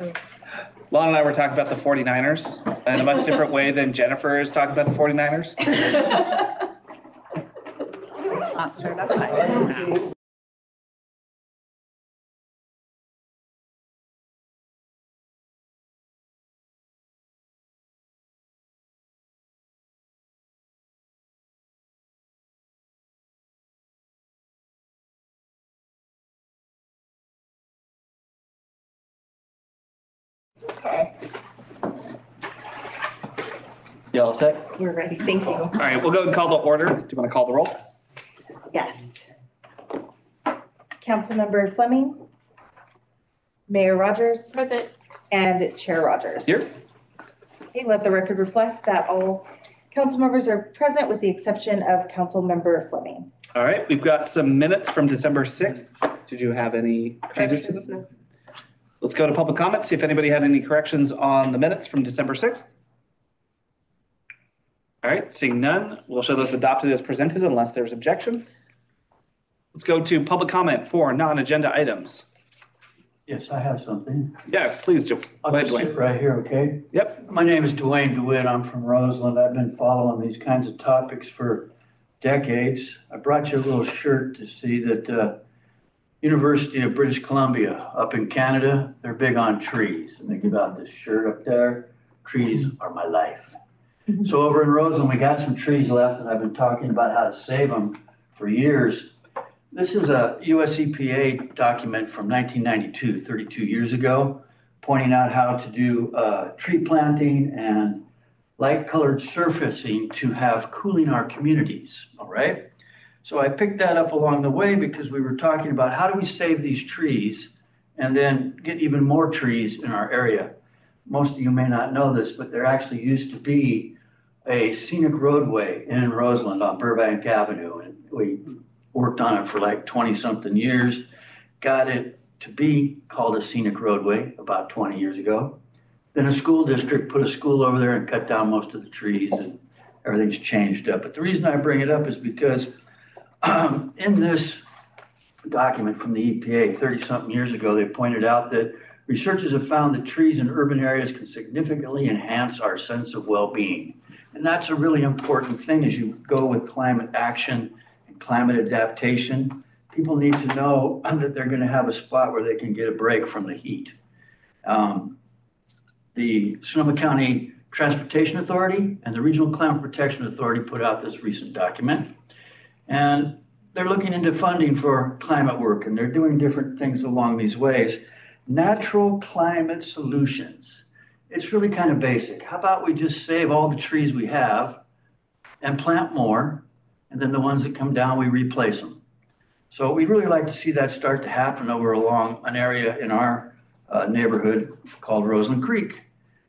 Yeah. Lon and I were talking about the 49ers in a much different way than Jennifer is talking about the 49ers. It's not stirred up by. All set? We're ready, thank you. All right, we'll go and call the order. Do you want to call the roll? Yes. Councilmember Fleming. Mayor Rogers Present. and Chair Rogers. Here. Okay, let the record reflect that all council members are present with the exception of Councilmember Fleming. All right, we've got some minutes from December 6th. Did you have any changes to them? Let's go to public comments, see if anybody had any corrections on the minutes from December 6th. All right, seeing none, we'll show those adopted as presented unless there's objection. Let's go to public comment for non-agenda items. Yes, I have something. Yeah, please do. I'll ahead, just Dwayne. sit right here, okay? Yep, My name is Dwayne DeWitt. I'm from Roseland. I've been following these kinds of topics for decades. I brought you a little shirt to see that uh, University of British Columbia up in Canada, they're big on trees. And they give out this shirt up there, trees are my life. So over in Roseland, we got some trees left and I've been talking about how to save them for years. This is a US EPA document from 1992, 32 years ago pointing out how to do uh, tree planting and light colored surfacing to have cooling our communities, all right? So I picked that up along the way because we were talking about how do we save these trees and then get even more trees in our area. Most of you may not know this, but there actually used to be a scenic roadway in Roseland on Burbank Avenue. And we worked on it for like 20 something years, got it to be called a scenic roadway about 20 years ago. Then a school district put a school over there and cut down most of the trees and everything's changed up. But the reason I bring it up is because um, in this document from the EPA 30-something years ago, they pointed out that researchers have found that trees in urban areas can significantly enhance our sense of well-being. And that's a really important thing as you go with climate action and climate adaptation people need to know that they're gonna have a spot where they can get a break from the heat. Um, The Sonoma County Transportation Authority and the Regional Climate Protection Authority put out this recent document. And they're looking into funding for climate work and they're doing different things along these ways. Natural climate solutions. It's really kind of basic. How about we just save all the trees we have and plant more? And then the ones that come down, we replace them. So we'd really like to see that start to happen over along an area in our uh, neighborhood called Roseland Creek.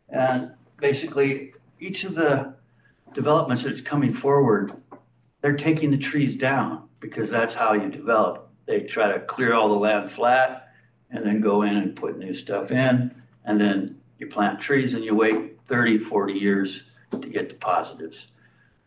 And basically, each of the developments that's coming forward, they're taking the trees down because that's how you develop. They try to clear all the land flat and then go in and put new stuff in. And then you plant trees and you wait 30, 40 years to get the positives.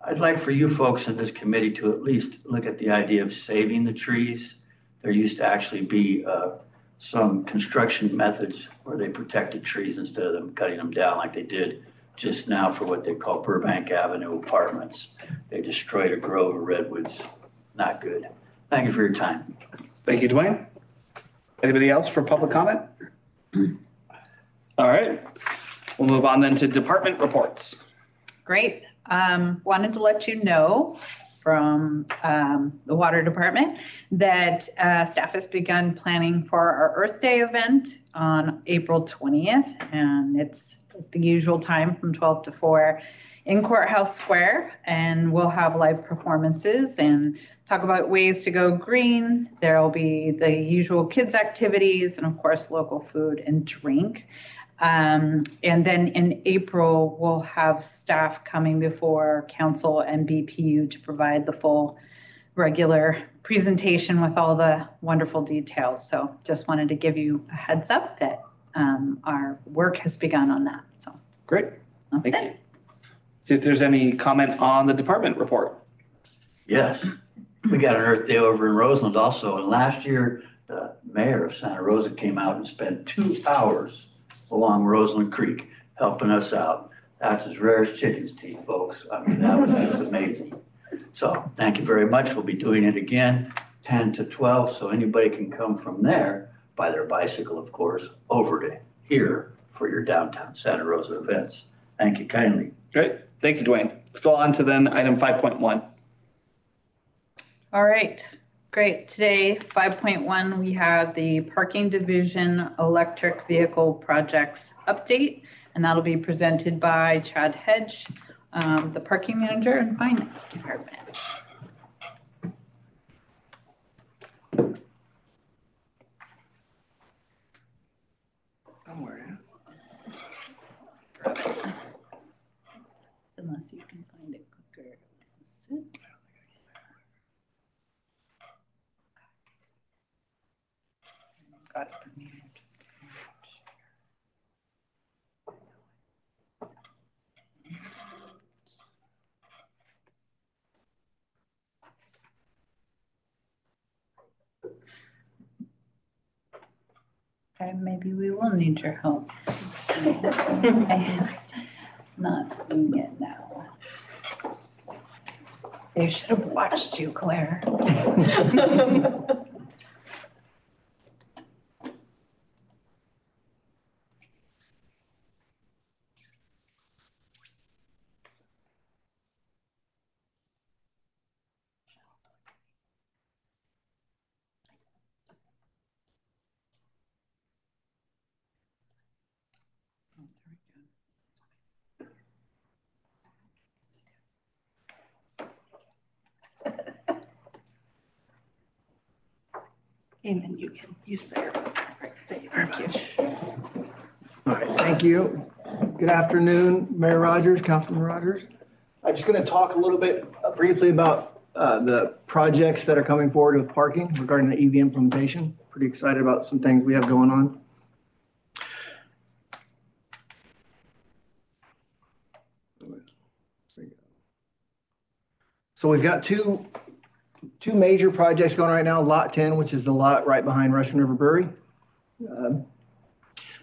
I'd like for you folks in this committee to at least look at the idea of saving the trees. There used to actually be uh, some construction methods where they protected trees instead of them cutting them down like they did just now for what they call Burbank Avenue apartments. They destroyed a grove of redwoods. Not good. Thank you for your time. thank you, Dwayne. Anybody else for public comment? All right, we'll move on then to department reports. Great. Um, wanted to let you know from, um, the water department that, uh, staff has begun planning for our Earth Day event on April twentieth. And it's the usual time from twelve to four in Courthouse Square. And we'll have live performances and talk about ways to go green. There'll be the usual kids' activities and of course, local food and drink. Um, and then in April, we'll have staff coming before council and BPU to provide the full regular presentation with all the wonderful details. So just wanted to give you a heads up that, um, our work has begun on that. So Great, that's thank it. you. See if there's any comment on the department report. Yes, we got an Earth Day over in Roseland also, and last year, the mayor of Santa Rosa came out and spent two hours along Roseland Creek, helping us out. That's as rare as chicken's teeth, folks. I mean, that was, that was amazing. So thank you very much. We'll be doing it again, ten to twelve, so anybody can come from there by their bicycle, of course, over to here for your downtown Santa Rosa events. Thank you kindly. Great. Thank you, Dwayne. Let's go on to then item five point one. All right, great. Today, five point one, we have the parking division electric vehicle projects update. And that'll be presented by Chad Hedge, um, the parking manager and finance department. Somewhere. Unless you can find it quicker. Is this it? Got it from here, just- Okay, maybe we will need your help. I'm Not seeing it now. They should have watched you, Claire. And then you can use the arrows. Thank you. All right, thank you. Good afternoon, Mayor Rogers, Councilman Rogers. I'm just going to talk a little bit uh, briefly about uh, the projects that are coming forward with parking regarding the EV implementation. Pretty excited about some things we have going on. So we've got two, two major projects going right now. Lot 10, which is the lot right behind Russian River Brewery. Um,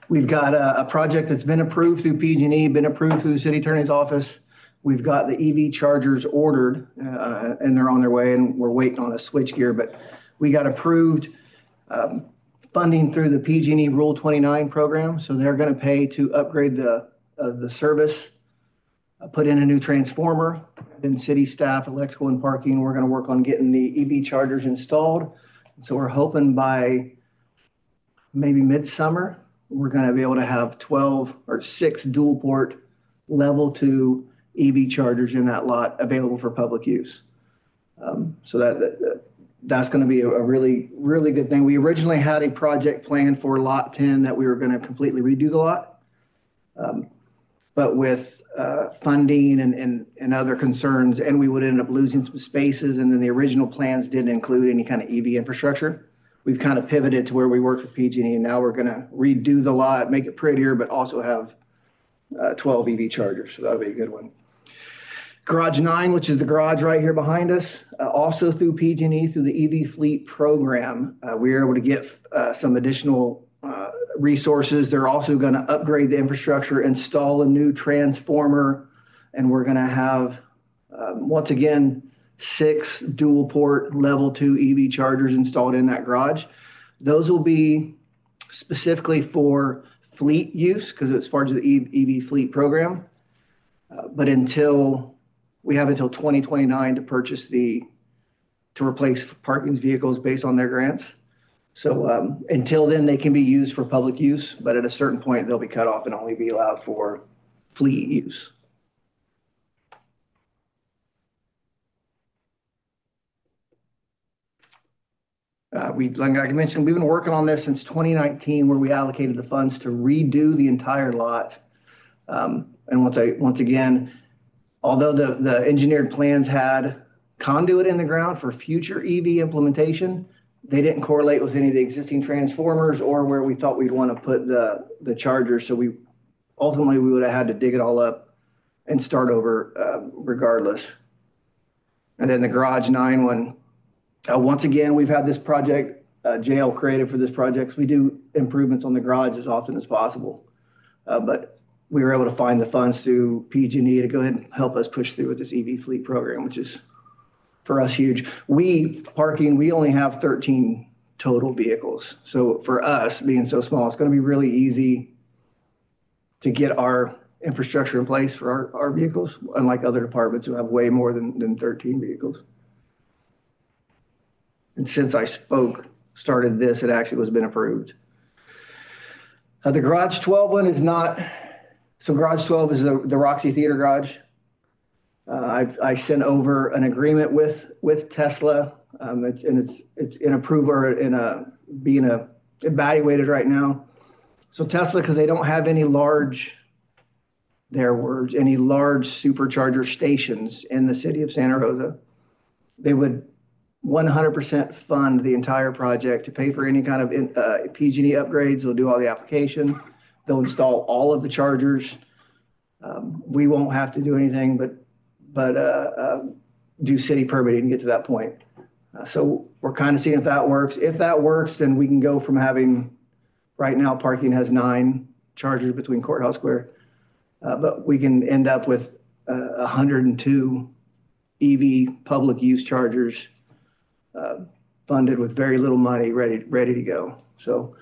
We've got a, a project that's been approved through PG&E, been approved through the city attorney's office. We've got the EV chargers ordered, uh, and they're on their way, and we're waiting on a switchgear, but we got approved um, funding through the PG&E Rule 29 program, so they're going to pay to upgrade the, uh, the service, put in a new transformer, then city staff, electrical and parking, we're going to work on getting the EV chargers installed. So we're hoping by maybe midsummer, we're going to be able to have 12 or six dual port level two EV chargers in that lot available for public use. Um, So that, that- that's going to be a really, really good thing. We originally had a project plan for Lot 10 that we were going to completely redo the lot. Um, But with uh, funding and, and, and other concerns, and we would end up losing some spaces, and then the original plans didn't include any kind of EV infrastructure we've kind of pivoted to where we worked with PG&E and now we're going to redo the lot, make it prettier, but also have uh, 12 EV chargers. So that'll be a good one. Garage nine, which is the garage right here behind us, uh, also through PG&E through the EV fleet program, uh, we were able to get uh, some additional resources. They're also going to upgrade the infrastructure, install a new transformer, and we're going to have, um, once again, six dual port level two EV chargers installed in that garage. Those will be specifically for fleet use because it's part of the EV fleet program. Uh, But until, we have until 2029 to purchase the, to replace Parkins vehicles based on their grants. So um, until then, they can be used for public use, but at a certain point, they'll be cut off and only be allowed for fleet use. Uh, we, like I mentioned, we've been working on this since 2019, where we allocated the funds to redo the entire lot. Um, and once I, once again, although the, the engineered plans had conduit in the ground for future EV implementation, they didn't correlate with any of the existing transformers or where we thought we'd want to put the, the charger. So we, ultimately, we would have had to dig it all up and start over uh, regardless. And then the garage nine one, uh, once again, we've had this project, uh, jail created for this project. So we do improvements on the garage as often as possible. Uh, But we were able to find the funds through PG&E to go ahead and help us push through with this EV fleet program, which is for us huge. We, parking, we only have 13 total vehicles. So for us, being so small, it's going to be really easy to get our infrastructure in place for our, our vehicles, unlike other departments who have way more than, than 13 vehicles. And since I spoke, started this, it actually was been approved. Uh, the garage 12 one is not, so garage 12 is the, the Roxy Theater Garage. Uh, I've, I sent over an agreement with, with Tesla. Um, it's, and it's, it's in approval in a, being a, evaluated right now. So Tesla, because they don't have any large, their words, any large supercharger stations in the city of Santa Rosa, they would 100% fund the entire project to pay for any kind of uh, PG&E upgrades. They'll do all the application. They'll install all of the chargers. Um, We won't have to do anything but, but uh, um, do city permitting to get to that point. Uh, So we're kind of seeing if that works. If that works, then we can go from having, right now, parking has nine chargers between Courthouse Square. Uh, But we can end up with uh, 102 EV E public use chargers uh, funded with very little money, ready, ready to go. So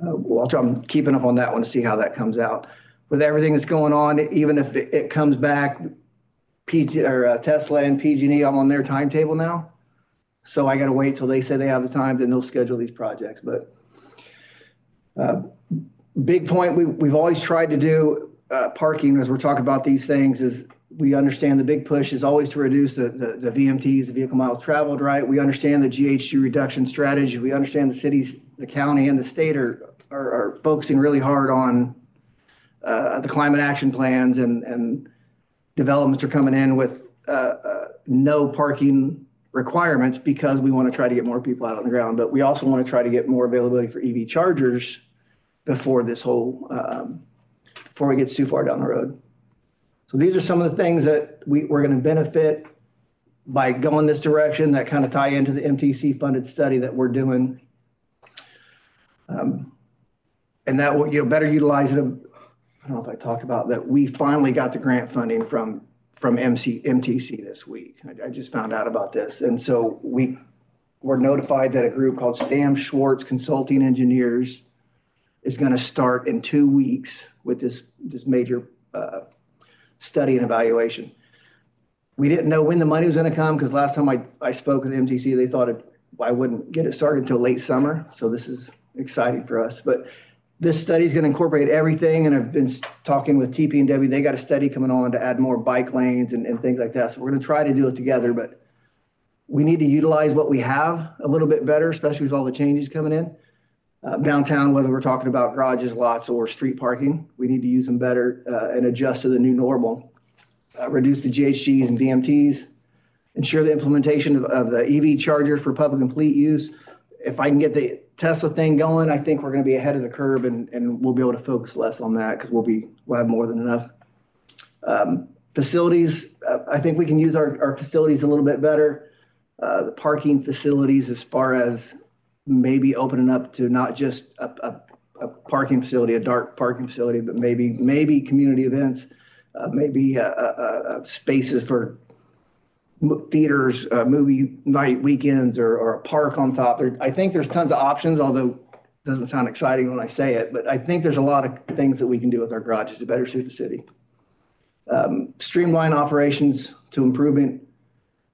uh, I'm keeping up on that one to see how that comes out. With everything that's going on, even if it comes back, PG, or uh, Tesla and PG&E, I'm on their timetable now. So I got to wait till they say they have the time, then they'll schedule these projects. But uh, big point, we, we've always tried to do uh, parking as we're talking about these things is we understand the big push is always to reduce the, the, the VMTs, the vehicle miles traveled, right? We understand the GHG reduction strategy. We understand the cities, the county and the state are, are, are focusing really hard on uh, the climate action plans and, and developments are coming in with uh, uh, no parking requirements because we want to try to get more people out on the ground. But we also want to try to get more availability for EV chargers before this whole, um, before we get too far down the road. So these are some of the things that we, we're going to benefit by going this direction that kind of tie into the MTC funded study that we're doing. Um, And that will, you know, better utilize it. I don't know if I talked about that. We finally got the grant funding from, from MC, MTC this week. I, I just found out about this. And so we were notified that a group called Sam Schwartz Consulting Engineers is going to start in two weeks with this, this major, uh, study and evaluation. We didn't know when the money was going to come because last time I, I spoke with MTC, they thought it, I wouldn't get it started until late summer. So this is exciting for us. But this study is going to incorporate everything. And I've been talking with TP and Debbie. They got a study coming on to add more bike lanes and, and things like that. So we're going to try to do it together, but we need to utilize what we have a little bit better, especially with all the changes coming in. Uh, downtown, whether we're talking about garages, lots, or street parking, we need to use them better uh, and adjust to the new normal. Uh, reduce the GHGs and VMTs, ensure the implementation of, of the EV charger for public and fleet use. If I can get the Tesla thing going, I think we're going to be ahead of the curve and, and we'll be able to focus less on that because we'll be, we'll have more than enough. Um, facilities, uh, I think we can use our, our facilities a little bit better. Uh, the parking facilities as far as maybe opening up to not just a, a, a parking facility, a dark parking facility, but maybe, maybe community events, uh, maybe, uh, uh, uh, spaces for theaters, uh, movie night weekends or, or a park on top. There, I think there's tons of options, although it doesn't sound exciting when I say it, but I think there's a lot of things that we can do with our garages to better suit the city. Um, streamline operations to improvement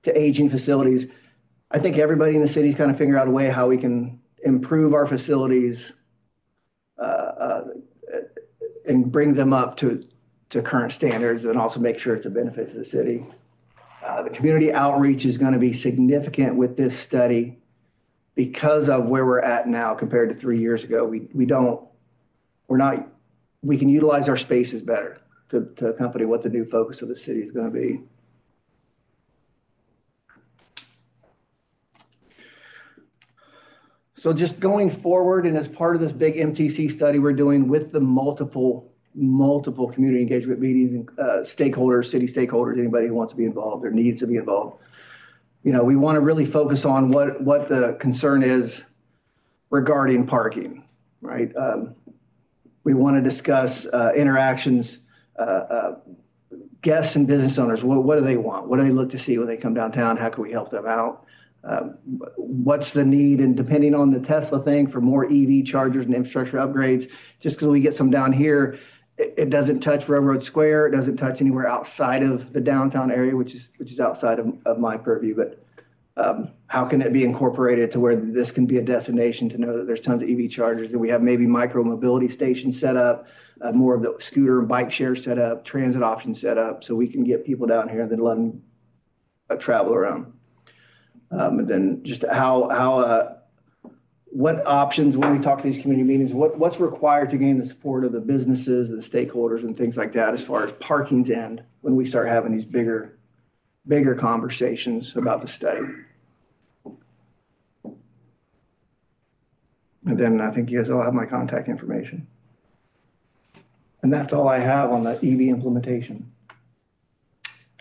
to aging facilities. I think everybody in the city's kind of figure out a way how we can improve our facilities uh, uh, and bring them up to, to current standards and also make sure it's a benefit to the city. Uh, The community outreach is going to be significant with this study because of where we're at now compared to three years ago. We, we don't, we're not, we can utilize our spaces better to, to accompany what the new focus of the city is going to be. So just going forward and as part of this big MTC study we're doing with the multiple, multiple community engagement meetings and uh, stakeholders, city stakeholders, anybody who wants to be involved or needs to be involved. You know, we want to really focus on what, what the concern is regarding parking, right? Um, We want to discuss uh, interactions, uh, uh, guests and business owners. What, what do they want? What do they look to see when they come downtown? How can we help them out? Um, What's the need? And depending on the Tesla thing for more EV chargers and infrastructure upgrades, just because we get some down here, it, doesn't touch Railroad Square. It doesn't touch anywhere outside of the downtown area, which is, which is outside of, of my purview. But um, how can it be incorporated to where this can be a destination to know that there's tons of EV chargers and we have maybe micro mobility stations set up, uh, more of the scooter and bike share set up, transit options set up, so we can get people down here that let them uh, travel around. Um, and then just how, how, uh, what options, when we talk to these community meetings, what, what's required to gain the support of the businesses, the stakeholders and things like that as far as parking's end, when we start having these bigger, bigger conversations about the study. And then I think you guys all have my contact information. And that's all I have on the EV implementation.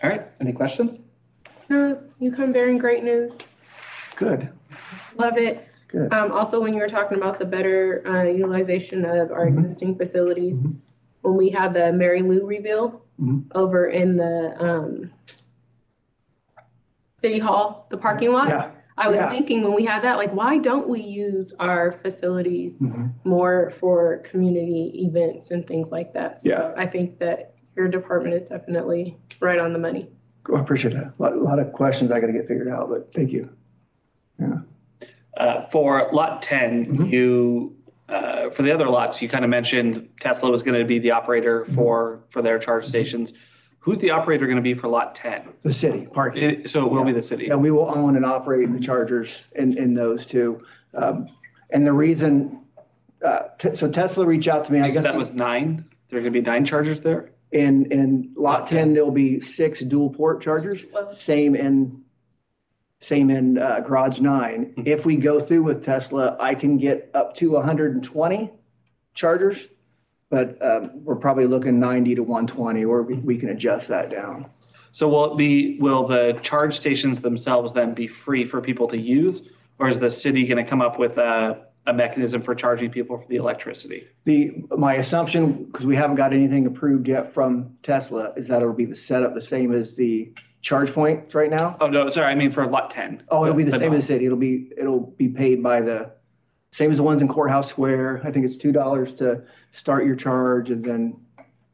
All right, any questions? No, you come bearing great news. Good, Love it. Good. Um, also, when you were talking about the better uh, utilization of our Mhm. existing facilities, when we had the Mary Lou reveal Mhm. over in the um, city hall, the parking lot. Yeah. I was yeah. thinking when we had that, like, why don't we use our facilities Mhm. more for community events and things like that? So Yeah. I think that your department is definitely right on the money. I appreciate that. A lot, a lot of questions I gotta get figured out, but thank you. Uh, for lot ten, Mhm. you, uh, for the other lots, you kind of mentioned Tesla was going to be the operator Mm-hmm. for, for their charge stations. Who's the operator going to be for lot ten? The city, parking. It- So it will be the city. Yeah, we will own and operate the chargers in, in those two. Um, and the reason, uh, Te- so Tesla reached out to me, I You said guess. that was nine? There are going to be nine chargers there? In, in lot ten, there'll be six dual port chargers, same in, same in, uh, garage nine. Mhm. If we go through with Tesla, I can get up to hundred and twenty chargers. But, um, we're probably looking ninety to one twenty, or we, we can adjust that down. So will it be, will the charge stations themselves then be free for people to use? Or is the city going to come up with a, a mechanism for charging people for the electricity? The, my assumption, because we haven't got anything approved yet from Tesla, is that it'll be the setup the same as the charge points right now. Oh, no, sorry, I mean for lot ten. Oh, it'll be the same as the city. It'll be, it'll be paid by the, same as the ones in Courthouse Square. I think it's two dollars to start your charge and then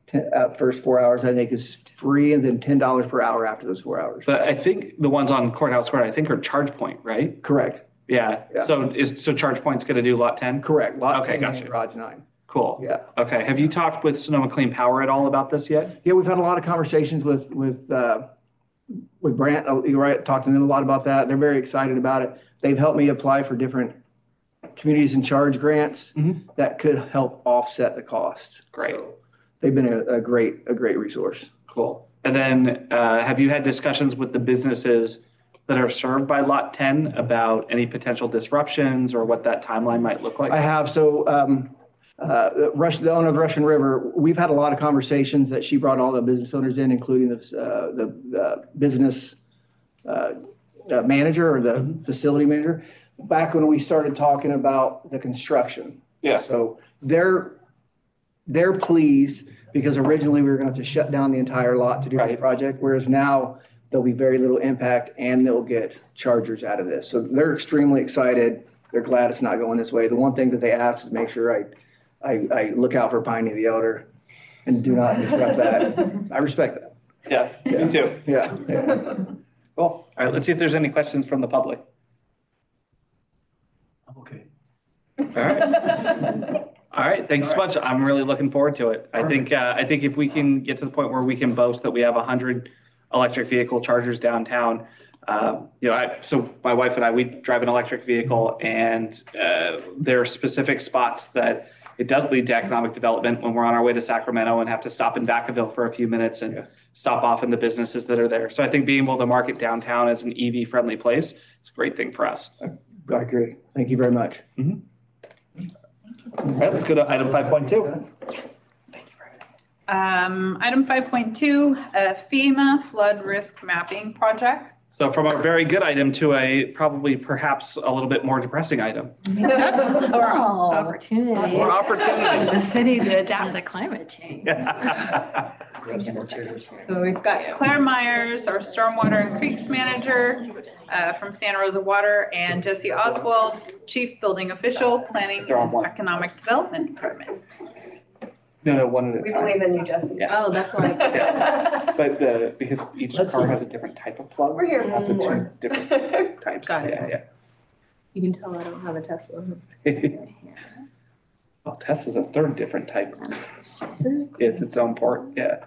ten, at first four hours, I think is free and then ten dollars per hour after those four hours. But I think the ones on Courthouse Square, I think are charge point, right? Correct, Yeah, Yeah. so is, so ChargePoint's gonna do lot ten? correct. Lot Okay, 10 and gotcha. Garage nine, Cool. yeah. Okay, have you talked with Sonoma Clean Power at all about this yet? Yeah, we've had a lot of conversations with, with, uh, with Brant, uh, you're right, talked to them a lot about that. They're very excited about it. They've helped me apply for different communities in charge grants Mhm. that could help offset the costs. Great. So They've been a, a great, a great resource. Cool. And then, uh, have you had discussions with the businesses that are served by lot ten about any potential disruptions or what that timeline might look like? I have, so, um, uh, Rush, the owner of the Russian River, we've had a lot of conversations that she brought all the business owners in, including the, uh, the, the business, uh, uh, manager or the facility manager, back when we started talking about the construction. Yeah. So they're, they're pleased because originally we were gonna have to shut down the entire lot to do this Right. project, whereas now there'll be very little impact and they'll get chargers out of this. So they're extremely excited. They're glad it's not going this way. The one thing that they asked is make sure I, I, I look out for Pliny the Elder and do not disrupt that. I respect that. Yeah, Yeah. me too. Yeah. Cool. All right, let's see if there's any questions from the public. I'm okay. All right. All right, thanks so much. I'm really looking forward to it. I think, uh, I think if we can get to the point where we can boast that we have hundred electric vehicle chargers downtown, um, you know, I, so my wife and I, we drive an electric vehicle and, uh, there are specific spots that it does lead to economic development when we're on our way to Sacramento and have to stop in Vacaville for a few minutes Yeah. and stop off in the businesses that are there. So I think being able to market downtown as an EV friendly place is a great thing for us. I agree. Thank you very much. All right, let's go to item five point two. Um, item five point two, FEMA flood risk mapping project. So from a very good item to a probably perhaps a little bit more depressing item. Or opportunity. More opportunity. The city to adapt to climate change. So we've got Claire Myers, our Stormwater and Creeks Manager uh, from Santa Rosa Water, and Jesse Oswald, Chief Building Official, Planning They're on and one. Economic Development Department. No, no, one at a We time. believe in you, Jesse. Yeah. Oh, that's why. But the, because each car has a different type of plug. We're here it has the two different types. Got it. Yeah, You can tell I don't have a Tesla. yeah. Well, Tesla's a third different type. It's its own port, yeah.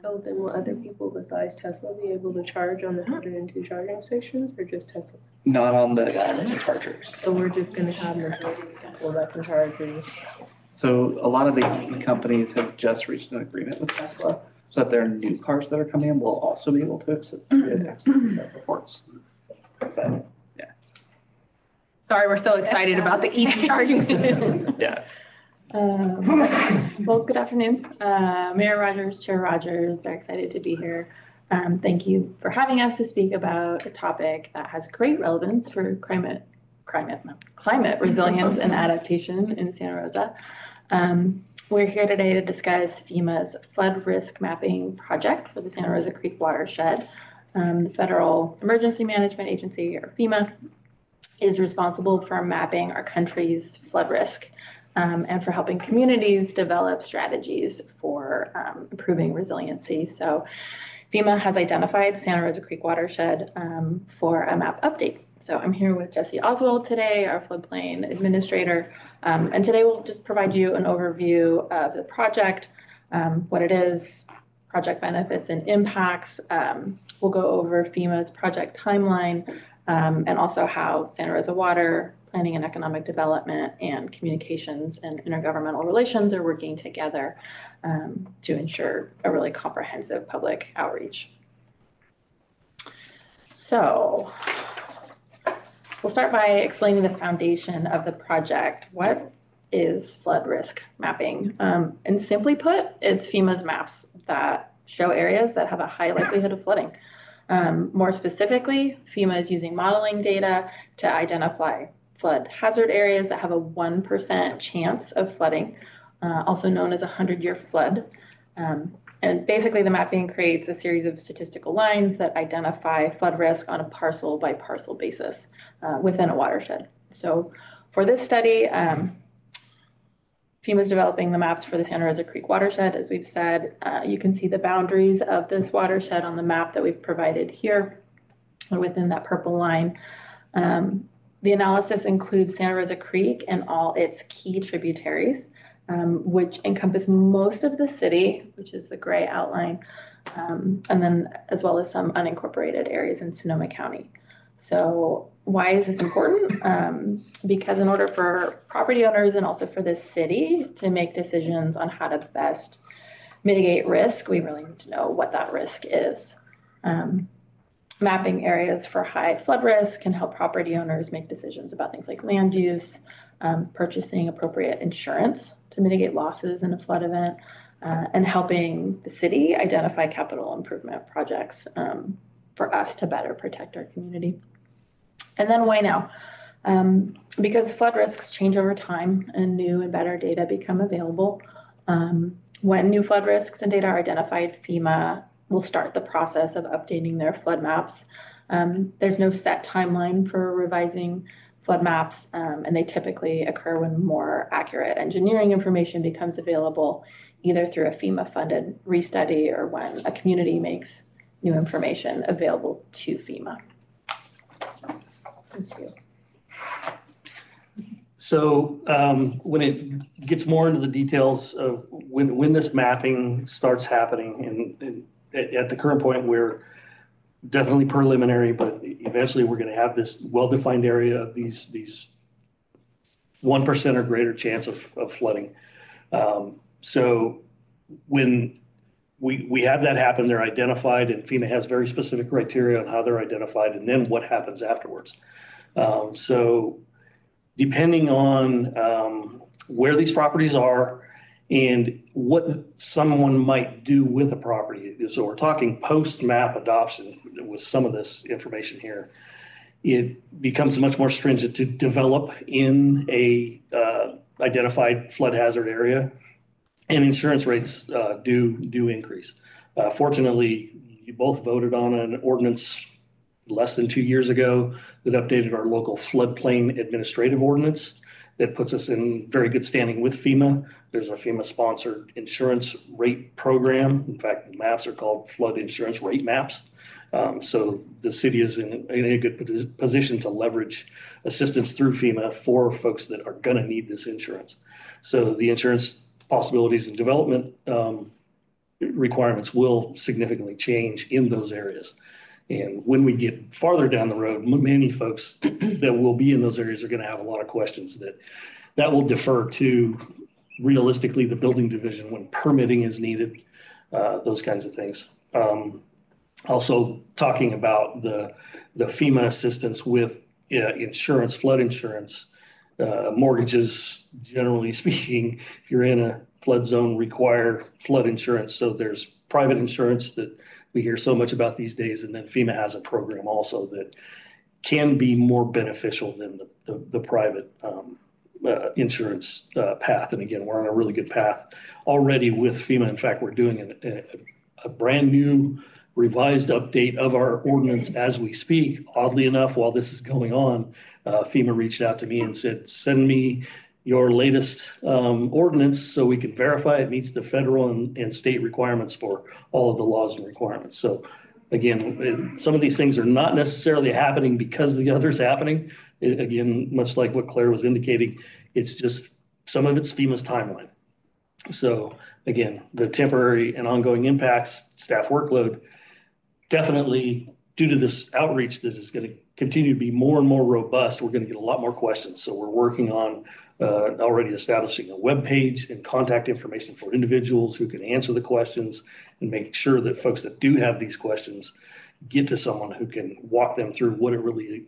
So then will other people besides Tesla be able to charge on the hundred and two charging stations or just Tesla? Not on the Tesla chargers. So we're just gonna have majority of people that can charge or just So a lot of the EV companies have just reached an agreement with Tesla, so that their new cars that are coming in will also be able to accept accept Tesla ports. But, yeah. Sorry, we're so excited about the EV charging stations. yeah, Um, Well, good afternoon. Uh, Mayor Rogers, Chair Rogers, very excited to be here. Um, Thank you for having us to speak about a topic that has great relevance for climate, climate, no, climate resilience and adaptation in Santa Rosa. Um, We're here today to discuss FEMA's flood risk mapping project for the Santa Rosa Creek watershed. Um, The Federal Emergency Management Agency, or FEMA, is responsible for mapping our country's flood risk um, and for helping communities develop strategies for um, improving resiliency. So FEMA has identified Santa Rosa Creek watershed um, for a map update. So I'm here with Jesse Oswald today, our floodplain administrator. Um, and today we'll just provide you an overview of the project, um, what it is, project benefits and impacts. Um, we'll go over FEMA's project timeline um, and also how Santa Rosa Water, Planning and Economic Development, and Communications and Intergovernmental Relations are working together um, to ensure a really comprehensive public outreach. So we'll start by explaining the foundation of the project. What is flood risk mapping? Um, and simply put, it's FEMA's maps that show areas that have a high likelihood of flooding. Um, more specifically, FEMA is using modeling data to identify flood hazard areas that have a 1% chance of flooding, uh, also known as a 100 year flood. Um, and basically, the mapping creates a series of statistical lines that identify flood risk on a parcel by parcel basis uh, within a watershed. So, for this study, um, FEMA is developing the maps for the Santa Rosa Creek watershed. As we've said, uh, you can see the boundaries of this watershed on the map that we've provided here or within that purple line. Um, the analysis includes Santa Rosa Creek and all its key tributaries, um, which encompass most of the city, which is the gray outline, um, and then as well as some unincorporated areas in Sonoma County. So why is this important? Um, because in order for property owners and also for the city to make decisions on how to best mitigate risk, we really need to know what that risk is. Um, mapping areas for high flood risk can help property owners make decisions about things like land use, um, purchasing appropriate insurance to mitigate losses in a flood event, uh, and helping the city identify capital improvement projects um, for us to better protect our community. And then why now? Um, because flood risks change over time and new and better data become available. Um, when new flood risks and data are identified, FEMA will start the process of updating their flood maps. Um, there's no set timeline for revising flood maps, um, and they typically occur when more accurate engineering information becomes available, either through a FEMA-funded restudy or when a community makes new information available to FEMA. Thank you. So um, when it gets more into the details of when, when this mapping starts happening and, and at, at the current point, we're definitely preliminary, but eventually we're gonna have this well-defined area of these, these one percent or greater chance of, of flooding. Um, So when we, we have that happen, they're identified and FEMA has very specific criteria on how they're identified and then what happens afterwards. Um, So depending on um, where these properties are and what someone might do with a property. So we're talking post-map adoption with some of this information here. It becomes much more stringent to develop in a uh, identified flood hazard area. And insurance rates uh, do, do increase. Uh, Fortunately, you both voted on an ordinance less than two years ago that updated our local floodplain administrative ordinance that puts us in very good standing with FEMA. There's a FEMA-sponsored insurance rate program. In fact, the maps are called flood insurance rate maps. Um, So the city is in, in a good position to leverage assistance through FEMA for folks that are gonna need this insurance. So the insurance possibilities and development um, requirements will significantly change in those areas. And when we get farther down the road, many folks that will be in those areas are gonna have a lot of questions that, that will defer to realistically the building division when permitting is needed, uh, those kinds of things. Um, Also talking about the, the FEMA assistance with uh, insurance, flood insurance, uh, mortgages, generally speaking, if you're in a flood zone, require flood insurance. So there's private insurance that we hear so much about these days, and then FEMA has a program also that can be more beneficial than the, the, the private um, uh, insurance uh, path. And again, we're on a really good path already with FEMA. In fact, we're doing an, a, a brand new revised update of our ordinance as we speak. Oddly enough, while this is going on, uh, FEMA reached out to me and said, send me your latest um, ordinance so we can verify it meets the federal and, and state requirements for all of the laws and requirements. So again, some of these things are not necessarily happening because the other's are happening. I- Again, much like what Claire was indicating, it's just, some of it's FEMA's timeline. So again, the temporary and ongoing impacts, staff workload, definitely due to this outreach that is going to continue to be more and more robust, we're going to get a lot more questions. So we're working on already establishing a web page and contact information for individuals who can answer the questions and make sure that folks that do have these questions get to someone who can walk them through what it really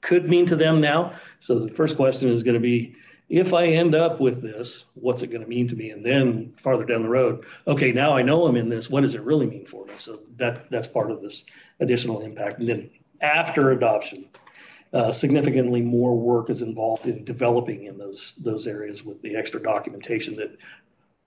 could mean to them now. So the first question is going to be, if I end up with this, what's it going to mean to me? And then farther down the road, okay, now I know I'm in this, what does it really mean for me? So that, that's part of this additional impact. And then after adoption, uh, significantly more work is involved in developing in those, those areas with the extra documentation that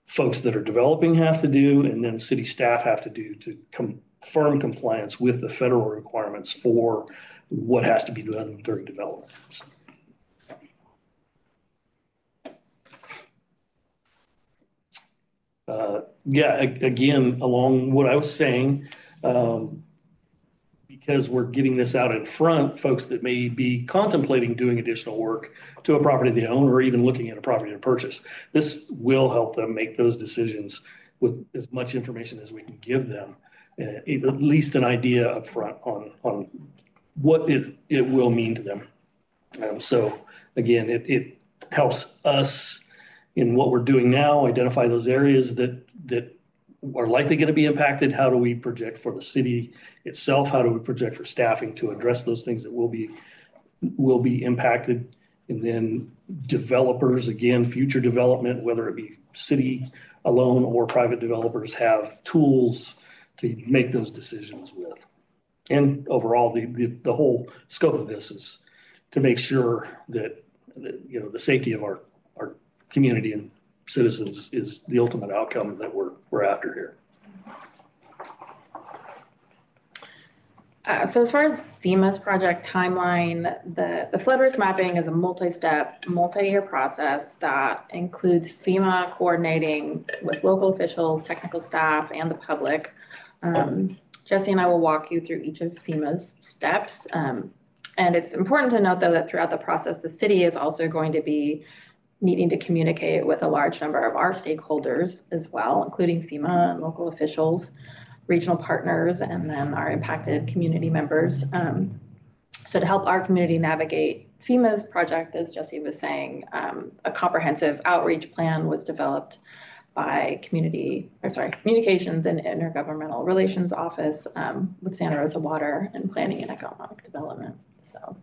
folks that are developing have to do and then city staff have to do to confirm compliance with the federal requirements for what has to be done during development. So Uh, Yeah, again, along what I was saying, um, because we're getting this out in front, folks that may be contemplating doing additional work to a property they own or even looking at a property to purchase, this will help them make those decisions with as much information as we can give them, uh, at least an idea upfront on, on what it, it will mean to them. Um, So again, it, it helps us in what we're doing now, identify those areas that, that are likely going to be impacted. How do we project for the city itself? How do we project for staffing to address those things that will be, will be impacted? And then developers, again, future development, whether it be city alone or private developers have tools to make those decisions with. And overall, the, the, the whole scope of this is to make sure that, that, you know, the safety of our, our community and citizens is the ultimate outcome that we're, we're after here. Uh, so as far as FEMA's project timeline, the, the flood risk mapping is a multi-step, multi-year process that includes FEMA coordinating with local officials, technical staff, and the public. Um, Jesse and I will walk you through each of FEMA's steps. Um, and it's important to note though that throughout the process, the city is also going to be needing to communicate with a large number of our stakeholders as well, including FEMA and local officials regional partners and then our impacted community members. Um, so to help our community navigate FEMA's project, as Jesse was saying, um, a comprehensive outreach plan was developed by community, or sorry, communications and intergovernmental relations office um, with Santa Rosa Water and Planning and Economic Development. So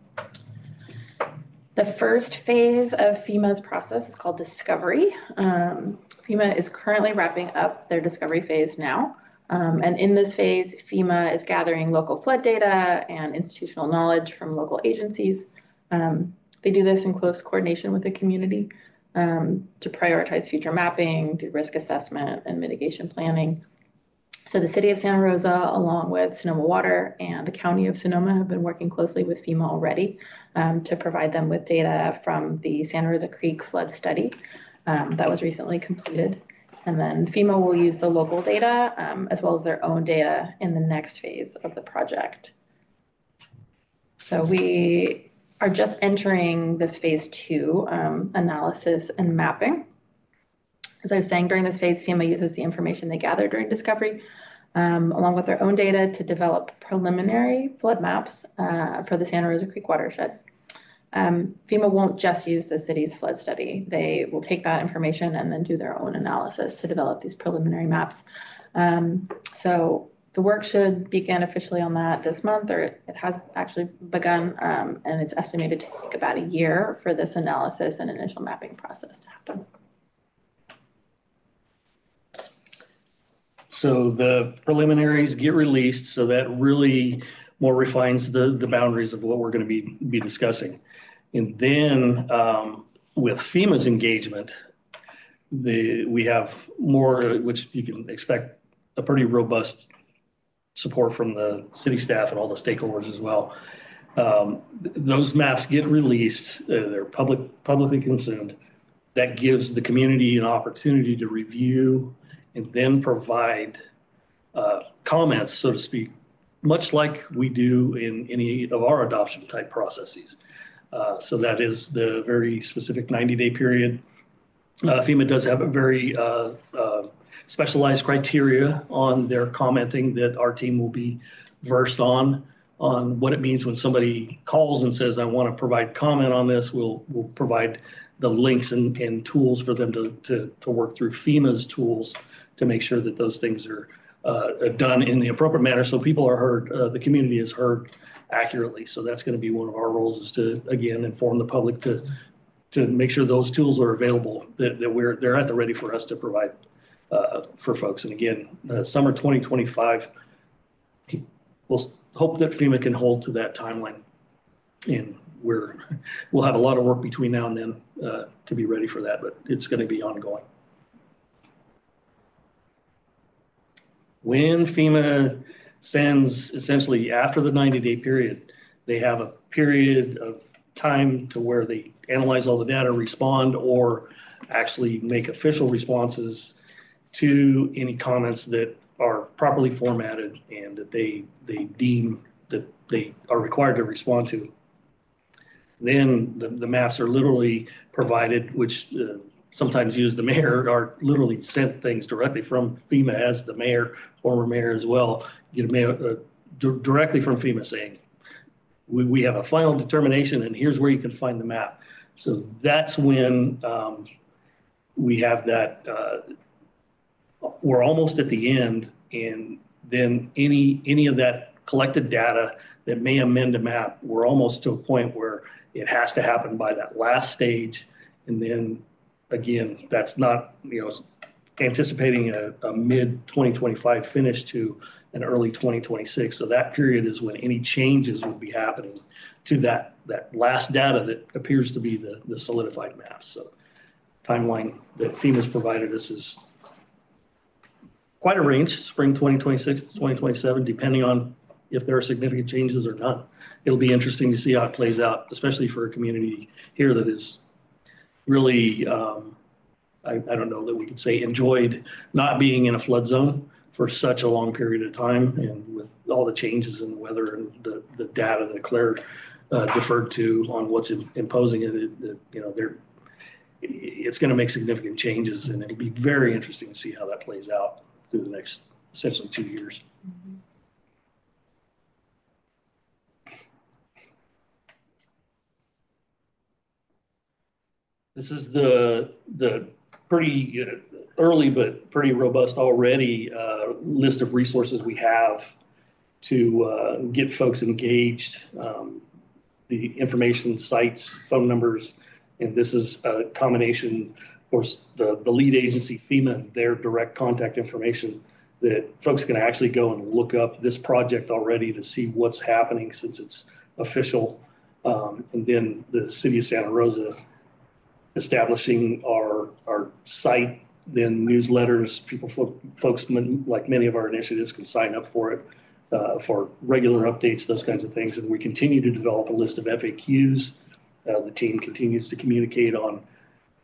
The first phase of FEMA's process is called discovery. Um, FEMA is currently wrapping up their discovery phase now. Um, and in this phase, FEMA is gathering local flood data and institutional knowledge from local agencies. Um, they do this in close coordination with the community um, to prioritize future mapping, do risk assessment and mitigation planning. So the city of Santa Rosa, along with Sonoma Water and the county of Sonoma have been working closely with FEMA already um, to provide them with data from the Santa Rosa Creek flood study um, that was recently completed. And then FEMA will use the local data um, as well as their own data in the next phase of the project. So we are just entering this phase two, um, analysis and mapping. As I was saying, during this phase, FEMA uses the information they gather during discovery, um, along with their own data to develop preliminary flood maps, uh, for the Santa Rosa Creek watershed. Um, FEMA won't just use the city's flood study. They will take that information and then do their own analysis to develop these preliminary maps. Um, so the work should begin officially on that this month, or it has actually begun. Um, and it's estimated to take about a year for this analysis and initial mapping process to happen. So the preliminaries get released, so that really more refines the, the boundaries of what we're gonna be, be discussing. And then, um, with FEMA's engagement, the, we have more, which you can expect a pretty robust support from the city staff and all the stakeholders as well. Um, those maps get released, uh, they're public, publicly consumed. That gives the community an opportunity to review and then provide uh, comments, so to speak, much like we do in any of our adoption type processes. Uh, So that is the very specific 90-day period. Uh, FEMA does have a very uh, uh, specialized criteria on their commenting that our team will be versed on, on what it means when somebody calls and says, I want to provide comment on this. We'll, we'll provide the links and, and tools for them to, to, to work through FEMA's tools to make sure that those things are uh, done in the appropriate manner so people are heard, uh, the community is heard accurately. So that's going to be one of our roles is to, again, inform the public to, to make sure those tools are available, that, that we're, they're at the ready for us to provide uh, for folks. And again, summer 2025, we'll hope that FEMA can hold to that timeline. And we're, we'll have a lot of work between now and then uh, to be ready for that, but it's going to be ongoing. When FEMA sends essentially after the 90-day period, they have a period of time to where they analyze all the data, respond, or actually make official responses to any comments that are properly formatted and that they, they deem that they are required to respond to. Then the, the maps are literally provided, which uh, sometimes use the mayor, are literally sent things directly from FEMA as the mayor, former mayor as well, get a mail, uh, di- directly from FEMA saying, we, we have a final determination and here's where you can find the map. So that's when, um, we have that, uh, we're almost at the end and then any, any of that collected data that may amend a map, we're almost to a point where it has to happen by that last stage. And then again, that's not, you know, anticipating a, a mid 2025 finish to an early 2026. So that period is when any changes would be happening to that, that last data that appears to be the, the solidified map. So timeline that FEMA's provided us is quite a range, spring 2026 to 2027, depending on if there are significant changes or not. It'll be interesting to see how it plays out, especially for a community here that is really, um, I, I don't know that we could say enjoyed not being in a flood zone for such a long period of time and with all the changes in weather and the, the data that Claire uh, deferred to on what's im- imposing it, it, it, you know, there, it's going to make significant changes and it'll be very interesting to see how that plays out through the next essentially two years. This is the, the pretty uh, early but pretty robust already uh, list of resources we have to uh, get folks engaged. Um, the information, sites, phone numbers. And this is a combination, of course, the, the lead agency FEMA, their direct contact information that folks can actually go and look up this project already to see what's happening since it's official. Um, and then the city of Santa Rosa establishing our, our site, then newsletters, people, folks, like many of our initiatives can sign up for it, uh, for regular updates, those kinds of things. And we continue to develop a list of FAQs. Uh, the team continues to communicate on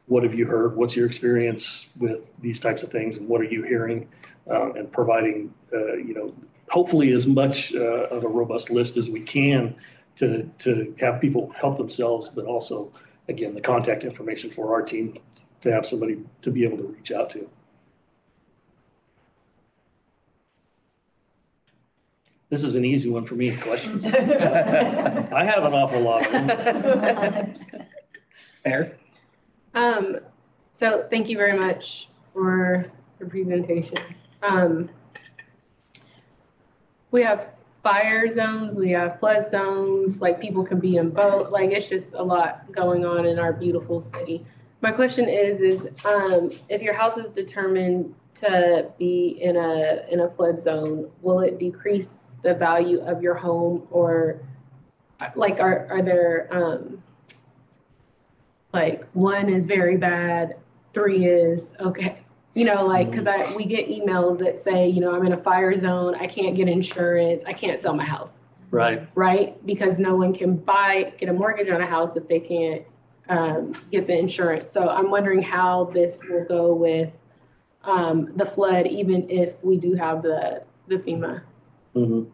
what have you heard? What's your experience with these types of things? And what are you hearing? Um, and providing, uh, you know, hopefully as much uh, of a robust list as we can to, to have people help themselves, but also, again, the contact information for our team to have somebody to be able to reach out to. This is an easy one for me, questions. I have an awful lot of them. Fair? Um, so thank you very much for the presentation. Um, we have fire zones, we have flood zones, like people can be in boat, like it's just a lot going on in our beautiful city. My question is, is, um, if your house is determined to be in a, in a flood zone, will it decrease the value of your home or like are, are there, um, like one is very bad, three is okay. You know, like, cause I, we get emails that say, you know, I'm in a fire zone, I can't get insurance, I can't sell my house, Right. right? Because no one can buy, get a mortgage on a house if they can't um, get the insurance. So I'm wondering how this will go with um, the flood, even if we do have the, the FEMA Mhm.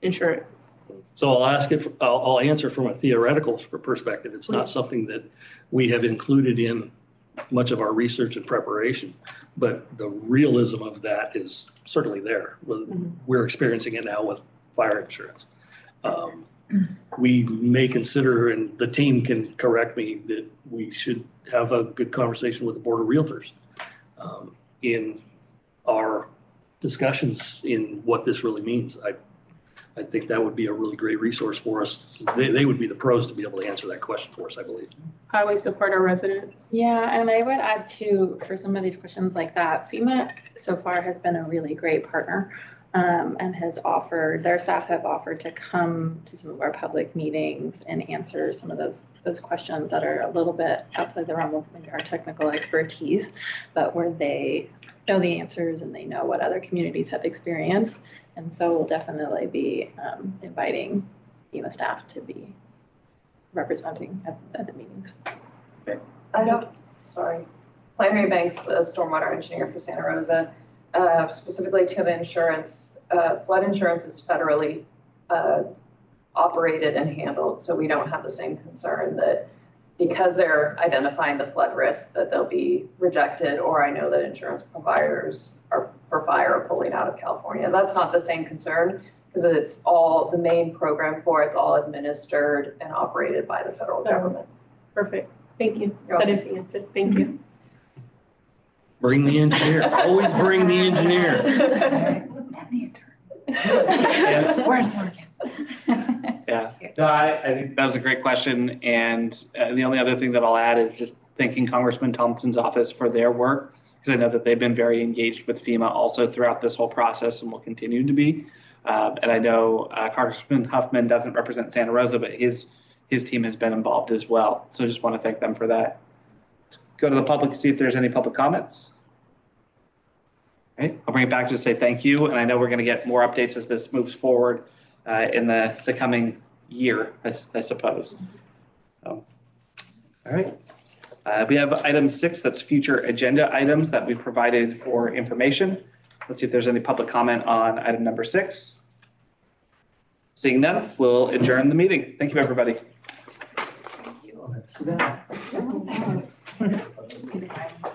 insurance. So I'll ask it, I'll, I'll answer from a theoretical perspective. It's not something that we have included in much of our research and preparation. But the realism of that is certainly there. We're- Mhm. We're experiencing it now with fire insurance. Um, We may consider, and the team can correct me, that we should have a good conversation with the Board of Realtors um, in our discussions in what this really means. I I think that would be a really great resource for us. They, they would be the pros to be able to answer that question for us, I believe. How we support our residents. Yeah, and I would add too, for some of these questions like that, FEMA so far has been a really great partner. Um, and has offered, their staff have offered to come to some of our public meetings and answer some of those, those questions that are a little bit outside the realm of our technical expertise, but where they know the answers and they know what other communities have experienced. And so we'll definitely be, um, inviting FEMA staff to be representing at, at the meetings. I don't, sorry, Flannery Banks, the stormwater engineer for Santa Rosa, uh, specifically to the insurance, uh, flood insurance is federally, uh, operated and handled, so we don't have the same concern that because they're identifying the flood risk, that they'll be rejected, or I know that insurance providers are, for fire are pulling out of California. That's not the same concern, because it's all, the main program for it's all administered and operated by the federal oh, government. Perfect. Thank you. You're That is the answer. Thank you. Bring the engineer, always bring the engineer. Where's Morgan? Yeah, no, I, I think that was a great question, and uh, the only other thing that I'll add is just thanking Congressman Thompson's office for their work, because I know that they've been very engaged with FEMA also throughout this whole process and will continue to be. Uh, and I know uh, Congressman Huffman doesn't represent Santa Rosa, but his, his team has been involved as well, so just want to thank them for that. Let's Go to the public, to see if there's any public comments. All right, I'll bring it back to say thank you, and I know we're going to get more updates as this moves forward uh, in the, the coming year, I suppose. So, All right. Uh, we have item six, that's future agenda items that we provided for information. Let's see if there's any public comment on item number six. Seeing none, we'll adjourn the meeting. Thank you, everybody.